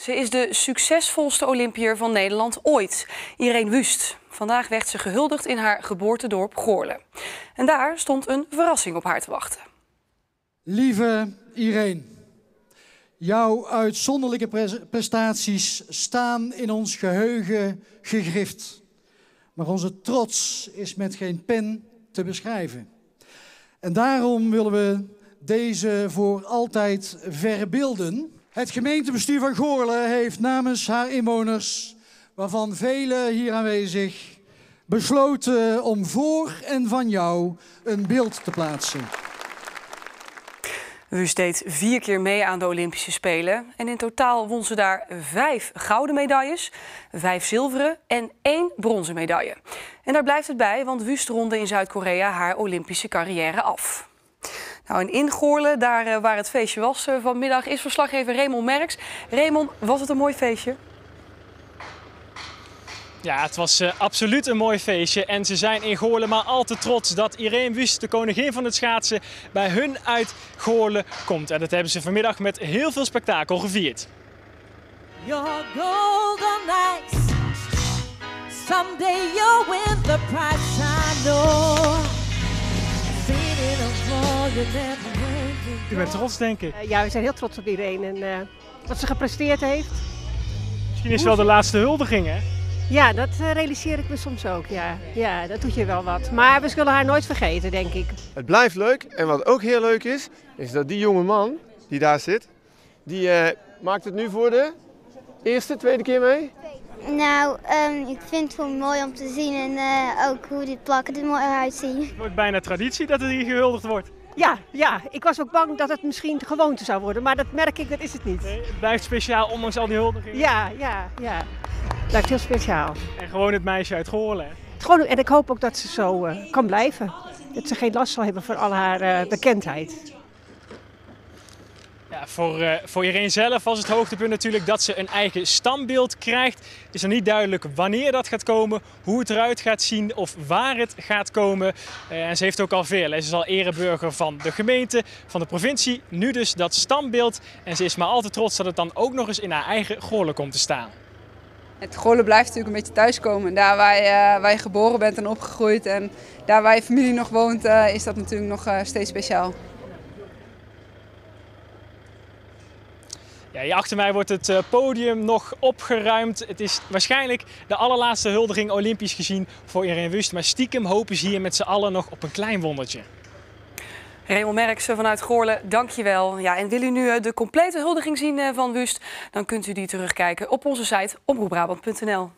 Ze is de succesvolste Olympiër van Nederland ooit, Irene Wust. Vandaag werd ze gehuldigd in haar geboortedorp Goorlen. En daar stond een verrassing op haar te wachten. Lieve Irene, jouw uitzonderlijke prestaties staan in ons geheugen gegrift. Maar onze trots is met geen pen te beschrijven. En daarom willen we deze voor altijd verbeelden. Het gemeentebestuur van Goorlen heeft namens haar inwoners, waarvan velen hier aanwezig, besloten om voor en van jou een beeld te plaatsen. Wust deed vier keer mee aan de Olympische Spelen. En in totaal won ze daar vijf gouden medailles, vijf zilveren en één bronzen medaille. En daar blijft het bij, want Wust ronde in Zuid-Korea haar Olympische carrière af. Nou, in Ingoorlen, daar uh, waar het feestje was uh, vanmiddag, is verslaggever Raymond Merks. Raymond, was het een mooi feestje? Ja, het was uh, absoluut een mooi feestje. En ze zijn in Goorlen maar al te trots dat Irene Wust, de koningin van het schaatsen, bij hun uit Goorlen komt. En dat hebben ze vanmiddag met heel veel spektakel gevierd. Your golden nights. Someday you'll win the prize, U bent trots, denk ik. Uh, ja, we zijn heel trots op Irene en uh, wat ze gepresteerd heeft. Misschien is het wel de laatste huldiging, hè? Ja, dat uh, realiseer ik me soms ook. Ja. ja, dat doet je wel wat. Maar we zullen haar nooit vergeten, denk ik. Het blijft leuk. En wat ook heel leuk is, is dat die jonge man die daar zit, die maakt het nu voor de eerste, tweede keer mee? Nou, um, ik vind het gewoon mooi om te zien en uh, ook hoe die plakken er mooi uitzien. Het wordt bijna traditie dat het hier gehuldigd wordt. Ja, ja, ik was ook bang dat het misschien gewoonte zou worden, maar dat merk ik, dat is het niet. Nee, het blijft speciaal, ondanks al die huldigingen. Ja, ja, ja. Het blijft heel speciaal. En gewoon het meisje uit Goorlen. Gewoon, en ik hoop ook dat ze zo uh, kan blijven. Dat ze geen last zal hebben van al haar uh, bekendheid. Ja, voor, voor iedereen zelf was het hoogtepunt natuurlijk dat ze een eigen standbeeld krijgt. Het is nog niet duidelijk wanneer dat gaat komen, hoe het eruit gaat zien of waar het gaat komen. Uh, en ze heeft ook al veel. Ze is al ereburger van de gemeente, van de provincie. Nu dus dat standbeeld. En ze is maar altijd trots dat het dan ook nog eens in haar eigen Goorlen komt te staan. Het Goorlen blijft natuurlijk een beetje thuiskomen. Daar waar je, waar je geboren bent en opgegroeid en daar waar je familie nog woont, is dat natuurlijk nog steeds speciaal. Ja, hier achter mij wordt het eh, podium nog opgeruimd. Het is waarschijnlijk de allerlaatste huldiging Olympisch gezien voor Irene Wust. Maar stiekem hopen ze hier met z'n allen nog op een klein wondertje. Raymond Merksen vanuit Goorlen, dankjewel. Ja, en wil u nu eh, de complete huldiging zien eh, van Wust? Dan kunt u die terugkijken op onze site omroepbrabant.nl.